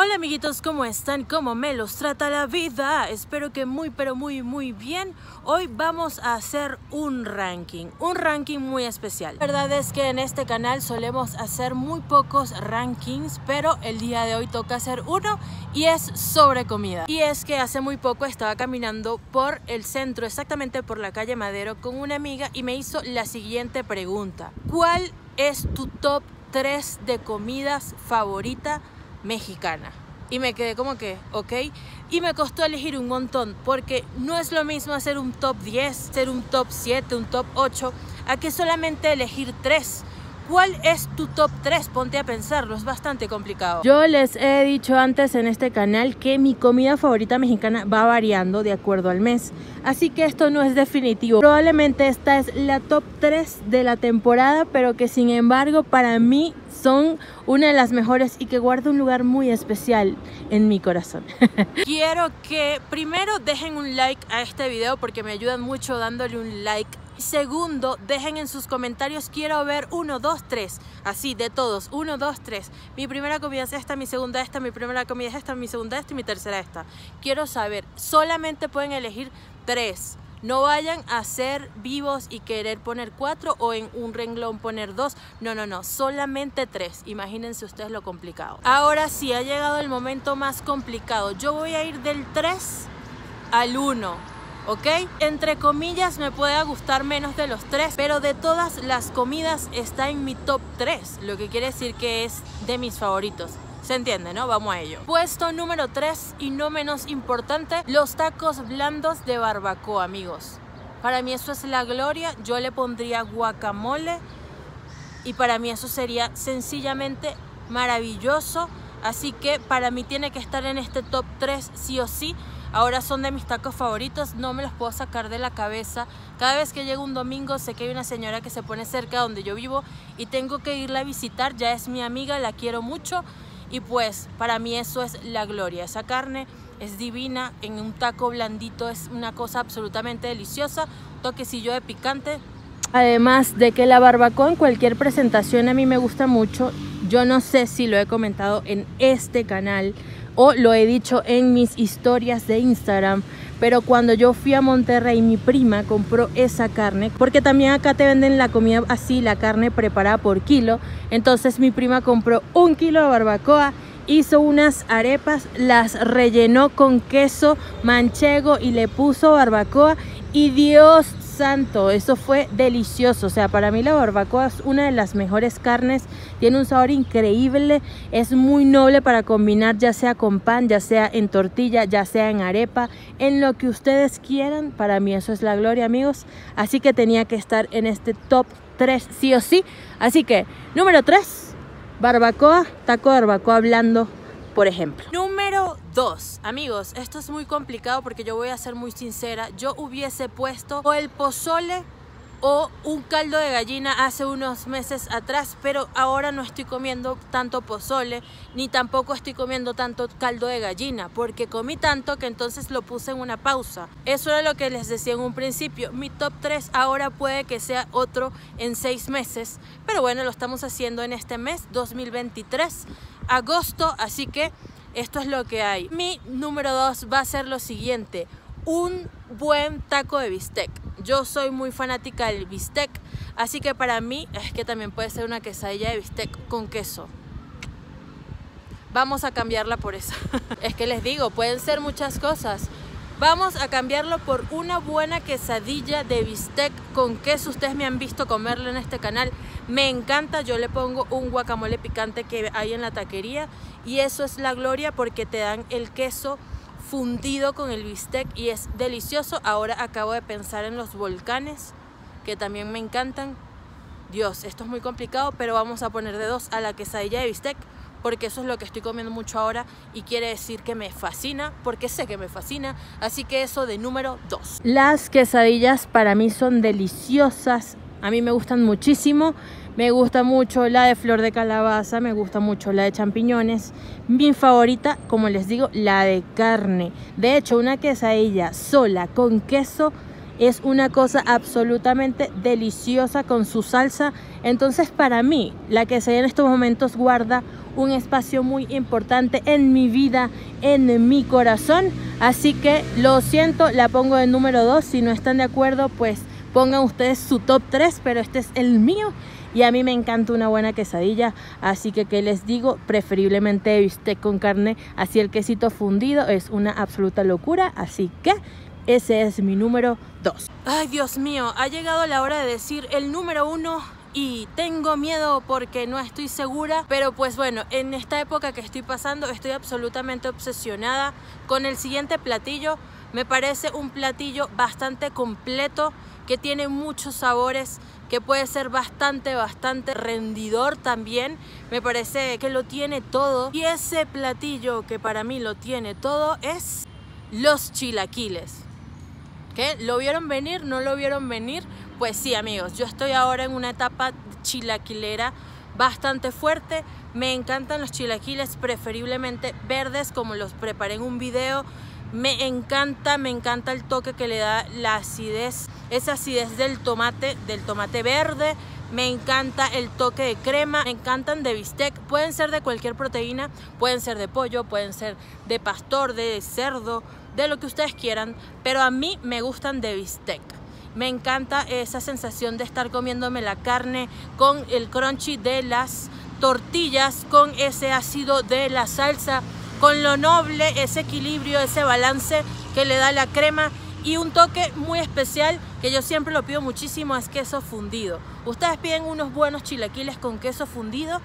Hola amiguitos, ¿cómo están? ¿Cómo me los trata la vida? Espero que muy pero muy muy bien. Hoy vamos a hacer un ranking, un ranking muy especial. La verdad es que en este canal solemos hacer muy pocos rankings, pero el día de hoy toca hacer uno y es sobre comida. Y es que hace muy poco estaba caminando por el centro, exactamente por la calle Madero, con una amiga y me hizo la siguiente pregunta. ¿Cuál es tu top 3 de comidas favorita? Mexicana. Y me quedé como que, ok. Y me costó elegir un montón, porque no es lo mismo hacer un top 10, ser un top 7, un top 8, a que solamente elegir 3. ¿Cuál es tu top 3? Ponte a pensarlo, es bastante complicado. Yo les he dicho antes en este canal que mi comida favorita mexicana va variando de acuerdo al mes. Así que esto no es definitivo. Probablemente esta es la top 3 de la temporada, pero que sin embargo para mí son una de las mejores y que guarda un lugar muy especial en mi corazón. Quiero que primero dejen un like a este video porque me ayudan mucho dándole un like Segundo, dejen en sus comentarios, quiero ver uno, dos, tres, así de todos, uno, dos, tres. Mi primera comida es esta, mi segunda esta, mi primera comida es esta, mi segunda esta y mi tercera esta. Quiero saber, solamente pueden elegir tres. No vayan a ser vivos y querer poner cuatro o en un renglón poner dos. No, no, no, solamente tres. Imagínense ustedes lo complicado. Ahora sí, ha llegado el momento más complicado. Yo voy a ir del 3 al 1. ¿Ok? Entre comillas me puede gustar menos de los tres, pero de todas las comidas está en mi top 3, lo que quiere decir que es de mis favoritos. Se entiende, ¿no? Vamos a ello. Puesto número 3 y no menos importante, los tacos blandos de barbacoa, amigos. Para mí eso es la gloria. Yo le pondría guacamole y para mí eso sería sencillamente maravilloso. Así que para mí tiene que estar en este top 3 sí o sí. Ahora son de mis tacos favoritos, no me los puedo sacar de la cabeza. Cada vez que llega un domingo sé que hay una señora que se pone cerca donde yo vivo y tengo que irla a visitar, ya es mi amiga, la quiero mucho y pues para mí eso es la gloria. Esa carne es divina, en un taco blandito es una cosa absolutamente deliciosa, toquecillo de picante. Además de que la barbacoa en cualquier presentación a mí me gusta mucho, yo no sé si lo he comentado en este canal, o lo he dicho en mis historias de Instagram. Pero cuando yo fui a Monterrey, mi prima compró esa carne, porque también acá te venden la comida así, la carne preparada por kilo. Entonces mi prima compró un kilo de barbacoa, hizo unas arepas, las rellenó con queso manchego y le puso barbacoa. Y Dios santo, eso fue delicioso. O sea, para mí la barbacoa es una de las mejores carnes, tiene un sabor increíble, es muy noble para combinar ya sea con pan, ya sea en tortilla, ya sea en arepa, en lo que ustedes quieran. Para mí eso es la gloria, amigos. Así que tenía que estar en este top 3 sí o sí. Así que, número 3, barbacoa, taco de barbacoa hablando por ejemplo. Número 2. Amigos, esto es muy complicado porque yo voy a ser muy sincera. Yo hubiese puesto o el pozole o un caldo de gallina hace unos meses atrás, pero ahora no estoy comiendo tanto pozole ni tampoco estoy comiendo tanto caldo de gallina, porque comí tanto que entonces lo puse en una pausa. Eso era lo que les decía en un principio. Mi top 3 ahora puede que sea otro en seis meses, pero bueno, lo estamos haciendo en este mes 2023, agosto, así que esto es lo que hay. Mi número 2 va a ser lo siguiente, un buen taco de bistec. Yo soy muy fanática del bistec, así que para mí es que también puede ser una quesadilla de bistec con queso. Vamos a cambiarla por eso. es que les digo, pueden ser muchas cosas. Vamos a cambiarlo por una buena quesadilla de bistec con queso. Ustedes me han visto comerlo en este canal. Me encanta. Yo le pongo un guacamole picante que hay en la taquería. Y eso es la gloria porque te dan el queso fundido con el bistec y es delicioso. Ahora acabo de pensar en los volcanes, que también me encantan. Dios, esto es muy complicado, pero vamos a poner de dos a la quesadilla de bistec, porque eso es lo que estoy comiendo mucho ahora y quiere decir que me fascina, porque sé que me fascina. Así que eso de número dos. Las quesadillas para mí son deliciosas, a mí me gustan muchísimo. Me gusta mucho la de flor de calabaza, me gusta mucho la de champiñones. Mi favorita, como les digo, la de carne. De hecho, una quesadilla sola con queso es una cosa absolutamente deliciosa con su salsa. Entonces para mí, la quesadilla en estos momentos guarda un espacio muy importante en mi vida, en mi corazón. Así que lo siento, la pongo en número 2. Si no están de acuerdo, pues pongan ustedes su top 3, pero este es el mío. Y a mí me encanta una buena quesadilla, así que ¿qué les digo? Preferiblemente bistec con carne, así el quesito fundido es una absoluta locura, así que ese es mi número 2. Ay, Dios mío, ha llegado la hora de decir el número 1 y tengo miedo porque no estoy segura, pero pues bueno, en esta época que estoy pasando estoy absolutamente obsesionada con el siguiente platillo. Me parece un platillo bastante completo que tiene muchos sabores, que puede ser bastante, bastante rendidor también. Me parece que lo tiene todo. Y ese platillo que para mí lo tiene todo es los chilaquiles. ¿Lo vieron venir? ¿No lo vieron venir? Pues sí, amigos, yo estoy ahora en una etapa chilaquilera bastante fuerte. Me encantan los chilaquiles, preferiblemente verdes, como los preparé en un video. Me encanta, me encanta el toque que le da la acidez, esa acidez del tomate, del tomate verde. Me encanta el toque de crema, me encantan de bistec, pueden ser de cualquier proteína, pueden ser de pollo, pueden ser de pastor, de cerdo, de lo que ustedes quieran, pero a mí me gustan de bistec. Me encanta esa sensación de estar comiéndome la carne con el crunchy de las tortillas, con ese ácido de la salsa con lo noble, ese equilibrio, ese balance que le da la crema y un toque muy especial que yo siempre lo pido muchísimo es queso fundido. Ustedes piden unos buenos chilaquiles con queso fundido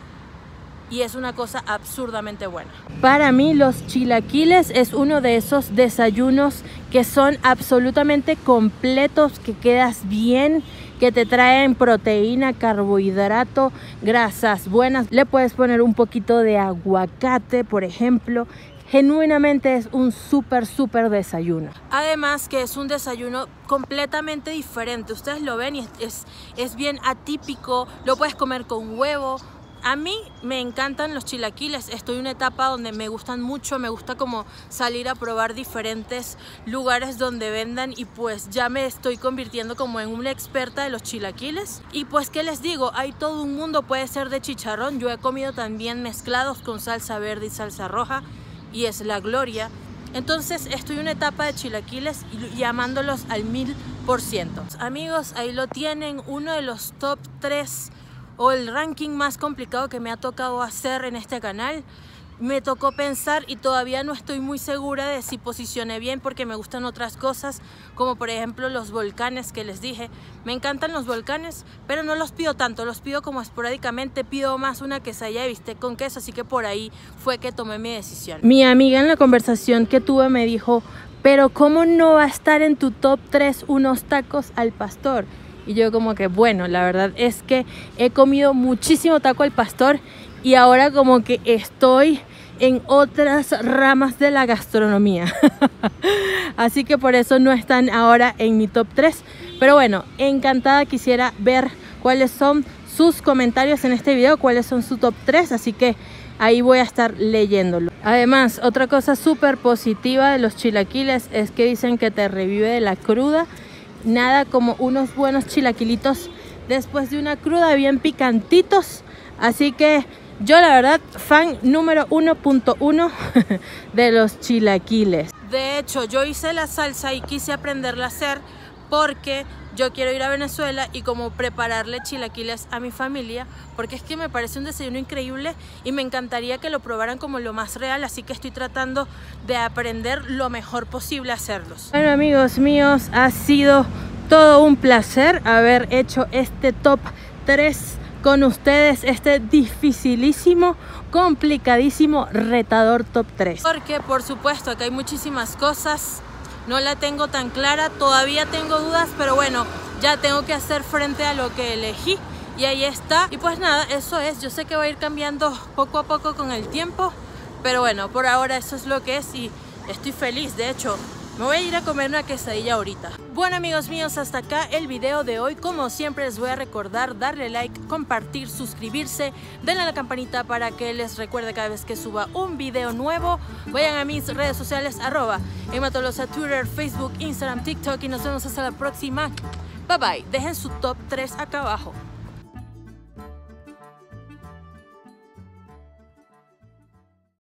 y es una cosa absurdamente buena. Para mí los chilaquiles es uno de esos desayunos que son absolutamente completos, que quedas bien, que te traen proteína, carbohidrato, grasas buenas. Le puedes poner un poquito de aguacate, por ejemplo. Genuinamente es un súper, súper desayuno. Además que es un desayuno completamente diferente. Ustedes lo ven y es, es bien atípico. Lo puedes comer con huevo, a mí me encantan los chilaquiles, estoy en una etapa donde me gustan mucho, me gusta como salir a probar diferentes lugares donde vendan y pues ya me estoy convirtiendo como en una experta de los chilaquiles. Y pues qué les digo, hay todo un mundo, puede ser de chicharrón, yo he comido también mezclados con salsa verde y salsa roja y es la gloria. Entonces estoy en una etapa de chilaquiles y llamándolos al mil por ciento. Amigos, ahí lo tienen, uno de los top 3 o el ranking más complicado que me ha tocado hacer en este canal. Me tocó pensar y todavía no estoy muy segura de si posicioné bien porque me gustan otras cosas, como por ejemplo los volcanes que les dije. Me encantan los volcanes, pero no los pido tanto, los pido como esporádicamente, pido más una quesadilla de bistec con queso, así que por ahí fue que tomé mi decisión. Mi amiga en la conversación que tuve me dijo, pero ¿cómo no va a estar en tu top 3 unos tacos al pastor? Y yo como que, bueno, la verdad es que he comido muchísimo taco al pastor y ahora como que estoy en otras ramas de la gastronomía. Así que por eso no están ahora en mi top 3. Pero bueno, encantada quisiera ver cuáles son sus comentarios en este video, cuáles son su top 3. Así que ahí voy a estar leyéndolo. Además, otra cosa súper positiva de los chilaquiles es que dicen que te revive de la cruda nada como unos buenos chilaquilitos después de una cruda bien picantitos. Así que yo la verdad, fan número 1.1 de los chilaquiles. De hecho, yo hice la salsa y quise aprenderla a hacer porque yo quiero ir a Venezuela y como prepararle chilaquiles a mi familia, porque es que me parece un desayuno increíble y me encantaría que lo probaran como lo más real, así que estoy tratando de aprender lo mejor posible a hacerlos. Bueno amigos míos, ha sido todo un placer haber hecho este top 3 con ustedes, este dificilísimo, complicadísimo, retador top 3. Porque por supuesto que hay muchísimas cosas no la tengo tan clara, todavía tengo dudas, pero bueno, ya tengo que hacer frente a lo que elegí y ahí está. Y pues nada, eso es, yo sé que va a ir cambiando poco a poco con el tiempo, pero bueno, por ahora eso es lo que es y estoy feliz, de hecho, Me voy a ir a comer una quesadilla ahorita. Bueno amigos míos, hasta acá el video de hoy. Como siempre les voy a recordar darle like, compartir, suscribirse, denle a la campanita para que les recuerde cada vez que suba un video nuevo. Vayan a mis redes sociales, arroba hematolosa, Twitter, Facebook, Instagram, TikTok y nos vemos hasta la próxima. Bye bye. Dejen su top 3 acá abajo.